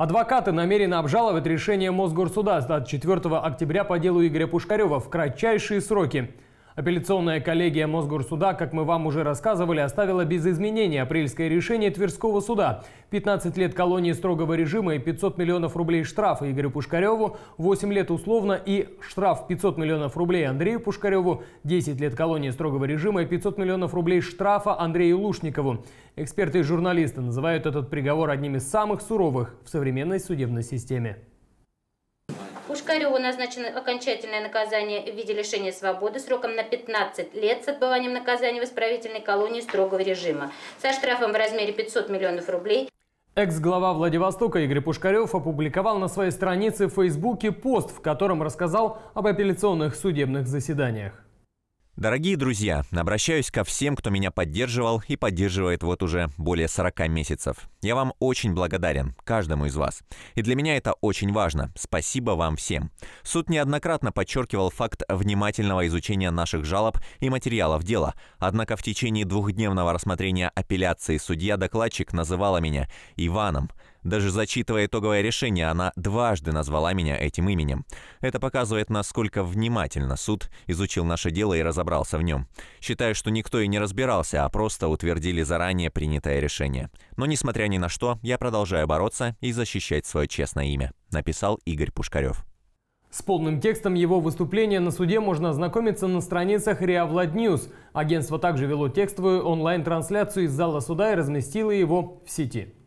Адвокаты намерены обжаловать решение Мосгорсуда с 24 октября по делу Игоря Пушкарева в кратчайшие сроки. Апелляционная коллегия Мосгорсуда, как мы вам уже рассказывали, оставила без изменений апрельское решение Тверского суда. 15 лет колонии строгого режима и 500 миллионов рублей штрафа Игорю Пушкареву, 8 лет условно и штраф 500 миллионов рублей Андрею Пушкареву, 10 лет колонии строгого режима и 500 миллионов рублей штрафа Андрею Лушникову. Эксперты и журналисты называют этот приговор одним из самых суровых в современной судебной системе. Пушкареву назначено окончательное наказание в виде лишения свободы сроком на 15 лет с отбыванием наказания в исправительной колонии строгого режима со штрафом в размере 500 миллионов рублей. Экс-глава Владивостока Игорь Пушкарев опубликовал на своей странице в Фейсбуке пост, в котором рассказал об апелляционных судебных заседаниях. Дорогие друзья, обращаюсь ко всем, кто меня поддерживал и поддерживает вот уже более 40 месяцев. Я вам очень благодарен, каждому из вас. И для меня это очень важно. Спасибо вам всем. Суд неоднократно подчеркивал факт внимательного изучения наших жалоб и материалов дела. Однако в течение двухдневного рассмотрения апелляции судья-докладчик называла меня Иваном. Даже зачитывая итоговое решение, она дважды назвала меня этим именем. Это показывает, насколько внимательно суд изучил наше дело и разобрался в нем. Считаю, что никто и не разбирался, а просто утвердили заранее принятое решение. Но несмотря ни на что, я продолжаю бороться и защищать свое честное имя, написал Игорь Пушкарев. С полным текстом его выступления на суде можно ознакомиться на страницах РИА VladNews. Агентство также вело текстовую онлайн-трансляцию из зала суда и разместило его в сети.